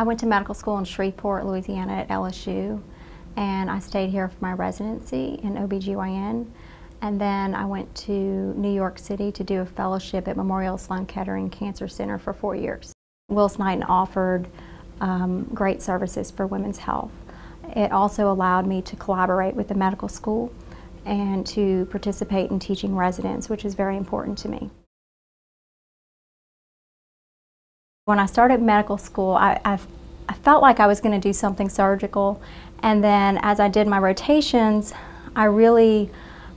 I went to medical school in Shreveport, Louisiana at LSU, and I stayed here for my residency in OBGYN. And then I went to New York City to do a fellowship at Memorial Sloan Kettering Cancer Center for four years. Willis Knighton offered um, great services for women's health. It also allowed me to collaborate with the medical school and to participate in teaching residents, which is very important to me. When I started medical school, I, I, I felt like I was going to do something surgical, and then as I did my rotations, I really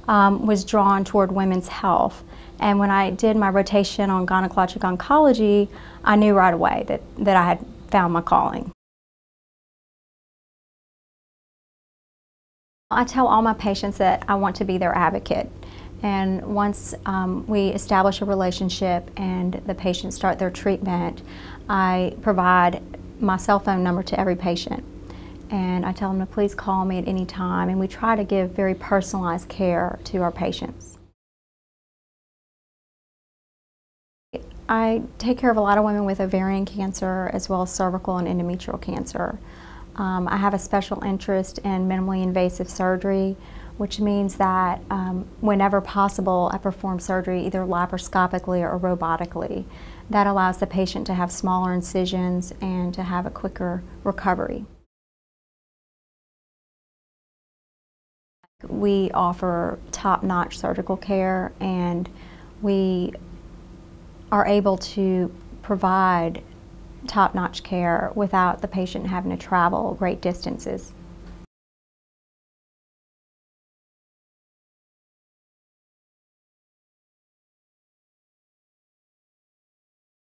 um, was drawn toward women's health. And when I did my rotation on gynecologic oncology, I knew right away that, that I had found my calling. I tell all my patients that I want to be their advocate. And once um, we establish a relationship and the patients start their treatment, I provide my cell phone number to every patient. And I tell them to please call me at any time. And we try to give very personalized care to our patients. I take care of a lot of women with ovarian cancer as well as cervical and endometrial cancer. Um, I have a special interest in minimally invasive surgery, which means that um, whenever possible, I perform surgery either laparoscopically or robotically. That allows the patient to have smaller incisions and to have a quicker recovery. We offer top-notch surgical care and we are able to provide top-notch care without the patient having to travel great distances.